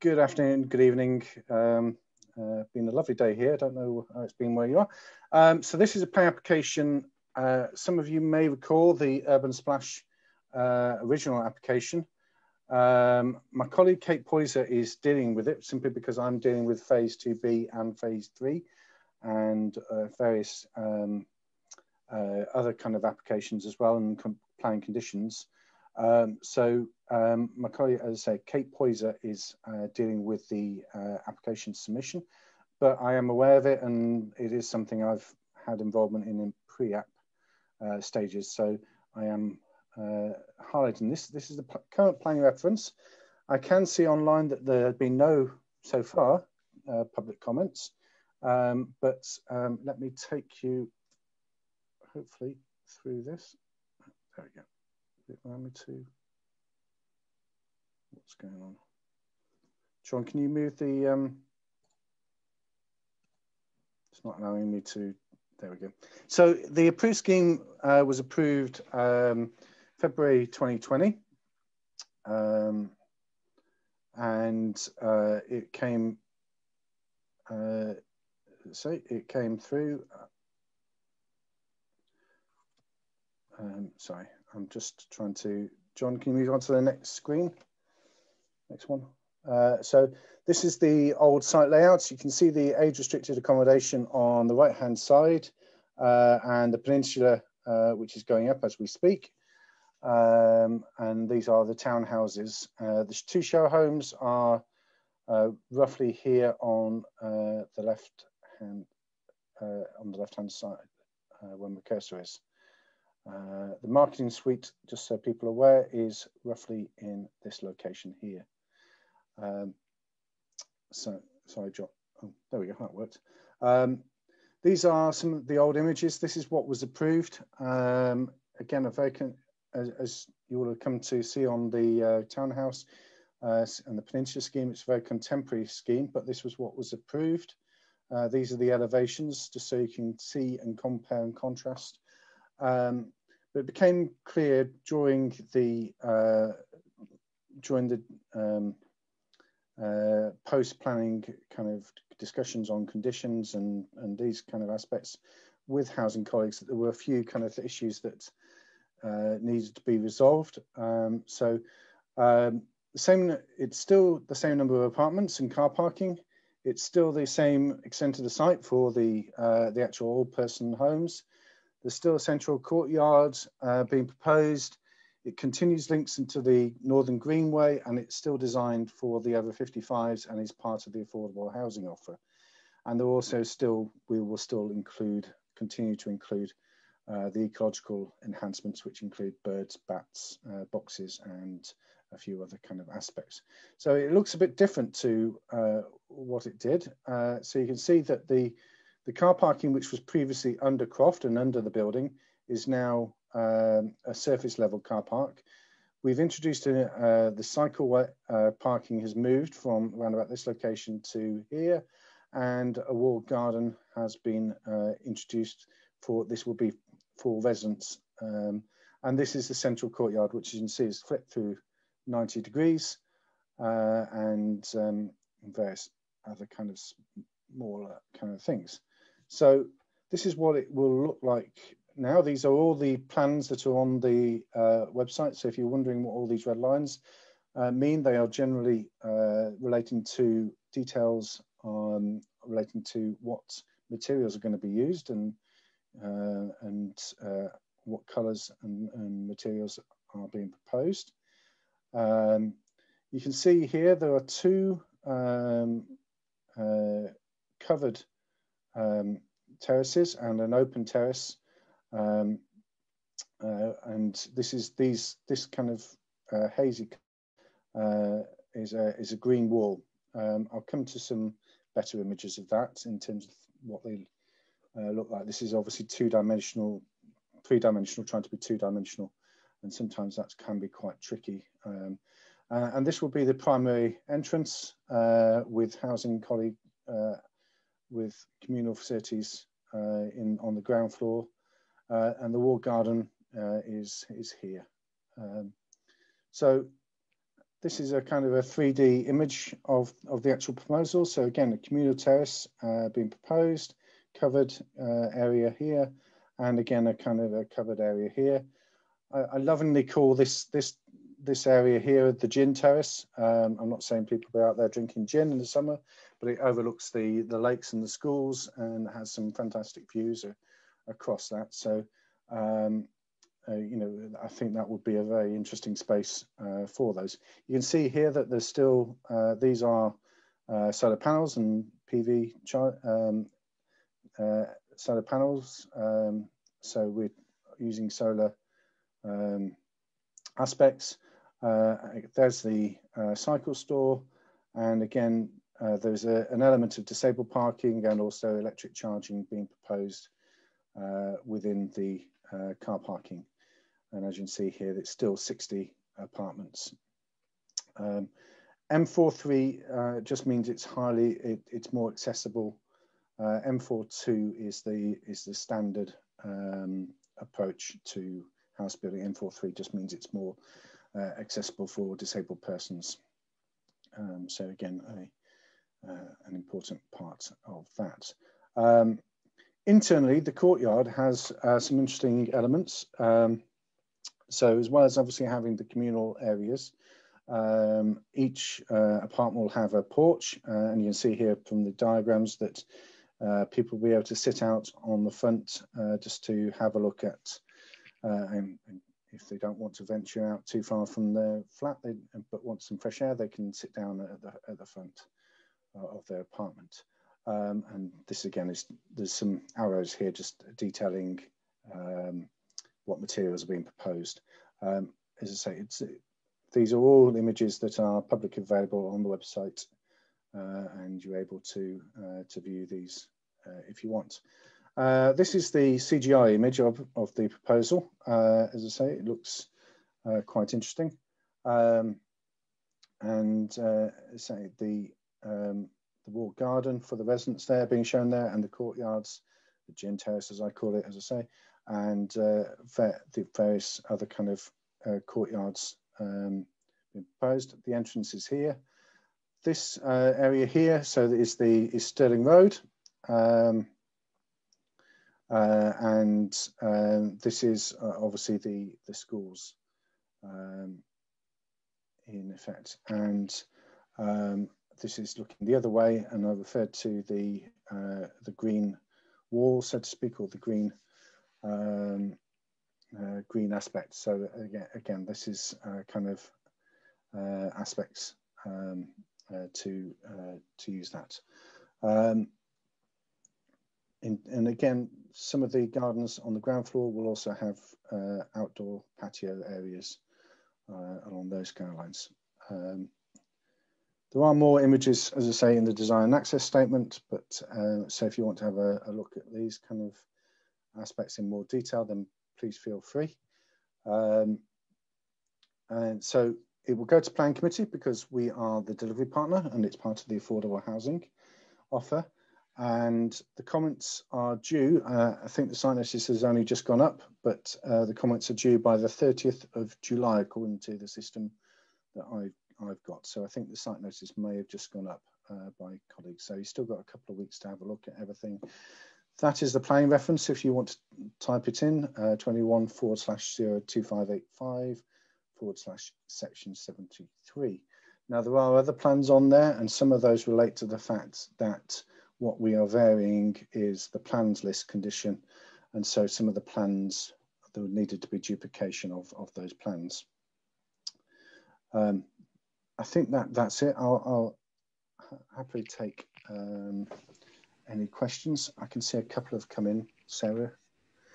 good afternoon, good evening. Um, uh, been a lovely day here. I don't know how it's been where you are. Um, so this is a pay application. Uh, some of you may recall the Urban Splash uh, original application. Um, my colleague Kate Poyser is dealing with it simply because I'm dealing with phase 2B and phase 3 and uh, various um, uh, other kind of applications as well and planning conditions. Um, so um, my colleague, as I say, Kate Poyser is uh, dealing with the uh, application submission, but I am aware of it and it is something I've had involvement in in pre-app uh, stages. So I am uh, highlighting this. This is the current planning reference. I can see online that there have been no, so far, uh, public comments, um, but um, let me take you, hopefully, through this. There we go allow me to? What's going on? John, can you move the, um, it's not allowing me to, there we go. So the approved scheme uh, was approved um, February 2020. Um, and uh, it came, uh, so it came through, um, sorry, I'm just trying to, John, can you move on to the next screen? Next one. Uh, so this is the old site layout. You can see the age restricted accommodation on the right hand side uh, and the peninsula, uh, which is going up as we speak. Um, and these are the townhouses. Uh, the two show homes are uh, roughly here on uh, the left hand, on the left hand side when the cursor is. Uh, the marketing suite, just so people are aware, is roughly in this location here. Um, so, sorry, John. Oh, there we go, that worked. Um, these are some of the old images. This is what was approved. Um, again, a vacant, as, as, you will have come to see on the uh, townhouse uh, and the Peninsula scheme, it's a very contemporary scheme, but this was what was approved. Uh, these are the elevations, just so you can see and compare and contrast. Um, but it became clear during the uh, during the um, uh, post planning kind of discussions on conditions and and these kind of aspects with housing colleagues that there were a few kind of issues that uh, needed to be resolved. Um, so um, the same, it's still the same number of apartments and car parking. It's still the same extent of the site for the uh, the actual all person homes. There's still a central courtyard uh, being proposed. It continues links into the Northern Greenway and it's still designed for the over 55s and is part of the affordable housing offer. And there also still, we will still include, continue to include uh, the ecological enhancements, which include birds, bats, uh, boxes, and a few other kind of aspects. So it looks a bit different to uh, what it did. Uh, so you can see that the the car parking, which was previously undercroft and under the building, is now um, a surface level car park. We've introduced a, uh, the cycle uh, parking has moved from around about this location to here, and a walled garden has been uh, introduced for this will be for residents. Um, and this is the central courtyard, which you can see is flipped through 90 degrees uh, and um, various other kind of smaller kind of things. So this is what it will look like now. These are all the plans that are on the uh, website. So if you're wondering what all these red lines uh, mean, they are generally uh, relating to details um, relating to what materials are going to be used and uh, and uh, what colours and, and, materials are being proposed. Um, you can see here there are two um, uh, covered um, terraces and an open terrace. Um, uh, and this is these this kind of uh, hazy uh, is a is a green wall. Um, I'll come to some better images of that in terms of what they uh, look like. This is obviously two dimensional, three dimensional, trying to be two dimensional, and sometimes that can be quite tricky. Um, uh, and this will be the primary entrance uh, with housing colleague with communal facilities uh, in on the ground floor, uh, and the walled garden uh, is is here. Um, so this is a kind of a 3D image of, of the actual proposal. So again, a communal terrace uh, being proposed, covered uh, area here, and again, a kind of a covered area here. I, I lovingly call this, this, this area here the gin terrace. Um, I'm not saying people are out there drinking gin in the summer, but it overlooks the, the lakes and the schools and has some fantastic views across that. So um, uh, you know, I think that would be a very interesting space uh, for those. You can see here that there's still, uh, these are uh, solar panels and PV um, uh, solar panels. Um, so we're using solar um, aspects. Uh, there's the cycle store. And again, there's a, an element of disabled parking and also electric charging being proposed within the car parking. And as you can see here, it's still 60 apartments. Um, M43 uh, just means it's highly, it, it's more accessible. Uh, M42 is the is the standard um, approach to house building. M43 just means it's more uh, accessible for disabled persons. Um, so again, a, uh, an important part of that. Um, internally, the courtyard has uh, some interesting elements. Um, so as well as obviously having the communal areas, um, each uh, apartment will have a porch, uh, and you can see here from the diagrams that uh, people will be able to sit out on the front uh, just to have a look at, uh, and, and, if they don't want to venture out too far from their flat, they, but want some fresh air, they can sit down at the, at the front uh, of their apartment. Um, and this again is, there's some arrows here just detailing um, what materials are being proposed. Um, as I say, it's, these are all images that are publicly available on the website uh, and you're able to, uh, to view these uh, if you want. Uh, this is the CGI image of, of the proposal. Uh, as I say, it looks uh, quite interesting. Um, and say the, um, the walled garden for the residents there being shown there and the courtyards, the gin terrace as I call it, as I say, and uh, the various other kind of uh, courtyards um, proposed. The entrance is here. This uh, area here, so is the is Stirling Road, um, uh, and um, this is uh, obviously the the schools um, in effect, and um, this is looking the other way, and I referred to the uh, the green wall, so to speak, or the green um, uh, green aspects. So again, again this is uh, kind of uh, aspects um, uh, to to use that. Um, in, and again, some of the gardens on the ground floor will also have outdoor patio areas along those kind of lines. Um, there are more images, as I say, in the design and access statement, but so if you want to have a, a look at these kind of aspects in more detail, then please feel free. Um, and so it will go to plan committee because we are the delivery partner and it's part of the affordable housing offer. And the comments are due. Uh, I think the site notice has only just gone up, but uh, the comments are due by the 30th of July, according to the system that I've, I've got. So I think the site notice may have just gone up uh, by colleagues. So you've still got a couple of weeks to have a look at everything that is the planning reference if you want to type it in, uh, 21 forward slash 02585 forward slash section 73. Now there are other plans on there and some of those relate to the fact that what we are varying is the plans list condition and so some of the plans there needed to be duplication of, of those plans. Um, I think that that's it. I'll, I'll happily take um, any questions? I can see a couple have come in. Sarah?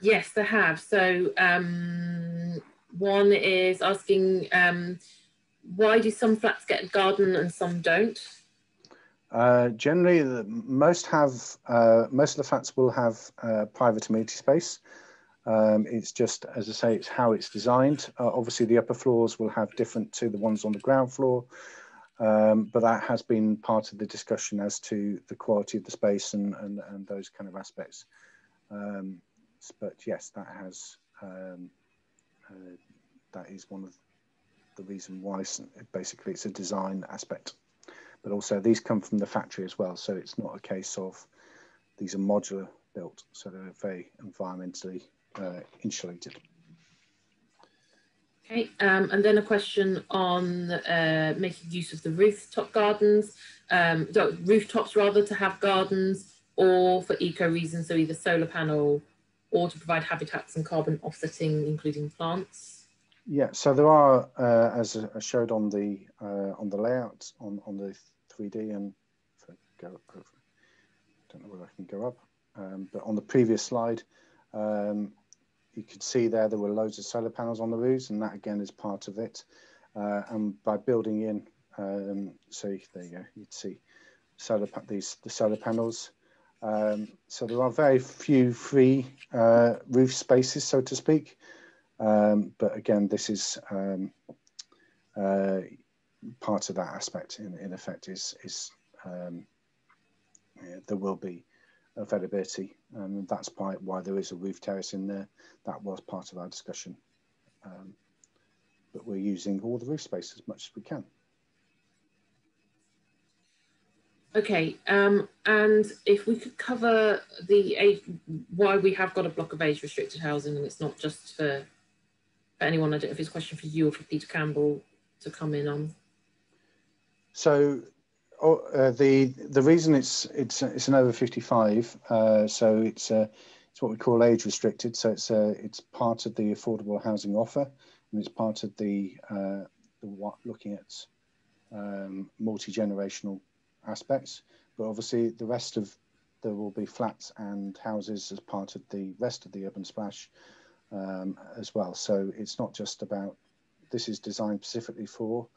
Yes, they have. So um, one is asking um, why do some flats get a garden and some don't? Uh, generally, the, most have uh, most of the flats will have uh, private amenity space. Um, it's just, as I say, it's how it's designed. Uh, obviously, the upper floors will have different to the ones on the ground floor. Um, but that has been part of the discussion as to the quality of the space and, and, and those kind of aspects. Um, but yes, that has um, uh, that is one of the reason why basically it's a design aspect. But also these come from the factory as well, so it's not a case of these are modular built, so they're very environmentally uh, insulated. Okay, um, and then a question on uh, making use of the rooftop gardens, um, rooftops rather to have gardens or for eco reasons, so either solar panel or to provide habitats and carbon offsetting, including plants. Yeah, so there are, uh, as I showed on the uh, on the layout on on the 3D, and if I go over, don't know whether I can go up, um, but on the previous slide, um, you could see there there were loads of solar panels on the roofs, and that again is part of it. Uh, and by building in, um, so there you go, you'd see solar these the solar panels. Um, so there are very few free uh, roof spaces, so to speak. Um, but again, this is um, uh, part of that aspect. In, in effect, is is um, yeah, there will be availability, and that's why why there is a roof terrace in there. That was part of our discussion. Um, but we're using all the roof space as much as we can. Okay, um, and if we could cover the age, why we have got a block of age restricted housing, and it's not just for, for anyone. I don't know if it's a question for you or for Peter Campbell to come in on. So Oh, uh, the the reason it's it's it's an over 55, uh, so it's uh, it's what we call age restricted. So it's uh, it's part of the affordable housing offer, and it's part of the uh, the what looking at um, multi generational aspects. But obviously, the rest of there will be flats and houses as part of the rest of the urban splash um, as well. So it's not just about this is designed specifically for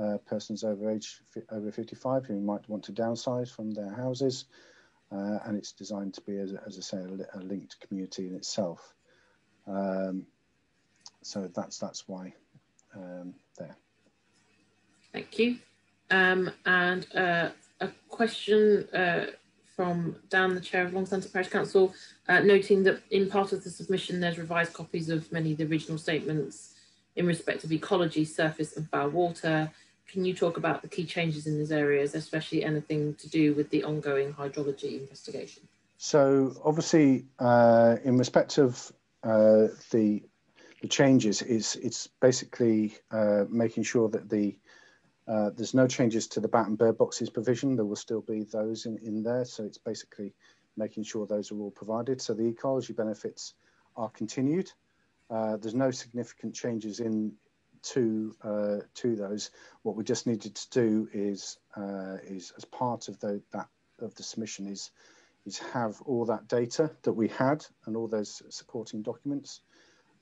uh, persons over age over 55 who might want to downsize from their houses. Uh, and it's designed to be, as, as I say, a, a, linked community in itself. Um, so that's that's why um, there. Thank you. Um, and uh, a question uh, from Dan, the chair of Longstanton Parish Council, uh, noting that in part of the submission there's revised copies of many of the original statements in respect of ecology, surface and foul water, can you talk about the key changes in these areas, especially anything to do with the ongoing hydrology investigation? So obviously, uh, in respect of uh, the the changes, is it's basically uh, making sure that the uh, there's no changes to the bat and bird boxes provision. There will still be those in, in there. So it's basically making sure those are all provided. So the ecology benefits are continued. Uh, there's no significant changes in to uh, to those. What we just needed to do is uh, is as part of the that of the submission is is have all that data that we had and all those supporting documents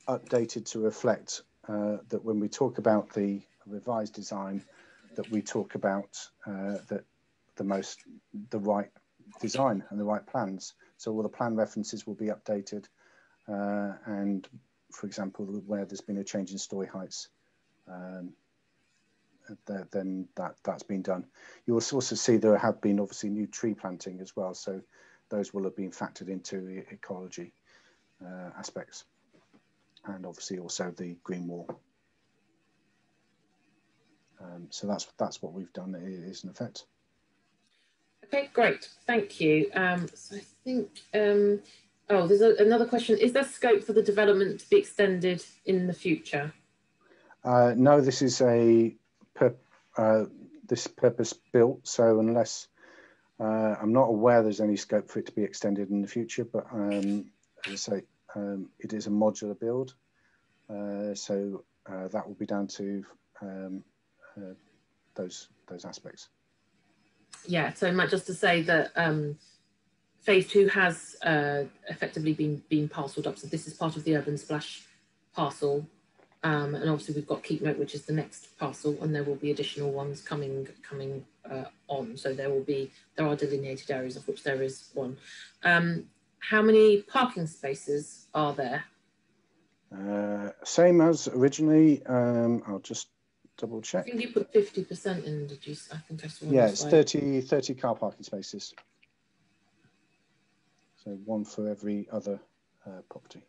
updated to reflect uh, that when we talk about the revised design that we talk about uh, that the most the right design and the right plans so all the plan references will be updated uh, and for example where there's been a change in story heights um, then that that's been done. You will also see there have been obviously new tree planting as well, so those will have been factored into ecology uh, aspects, and obviously also the green wall. Um, so that's that's what we've done. Is in effect. Okay, great, thank you. Um, so I think. Um, oh, there's a, another question. Is there scope for the development to be extended in the future? Uh, no, this is a per, uh, this purpose built. So unless uh, I'm not aware there's any scope for it to be extended in the future, but um, as I say, um, it is a modular build. Uh, so uh, that will be down to um, uh, those those aspects. Yeah. So just to say that um, phase two has effectively been been parcelled up. So this is part of the urban splash parcel um, and obviously we've got Keepmoat, which is the next parcel, and there will be additional ones coming coming uh, on. So there will be there are delineated areas of which there is one. Um, how many parking spaces are there? Uh, same as originally. Um, I'll just double check. I think you put fifty percent in. Did you? I think I saw. Yeah, it's 30, 30 car parking spaces. So one for every other uh, property.